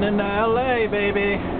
Coming into LA, baby.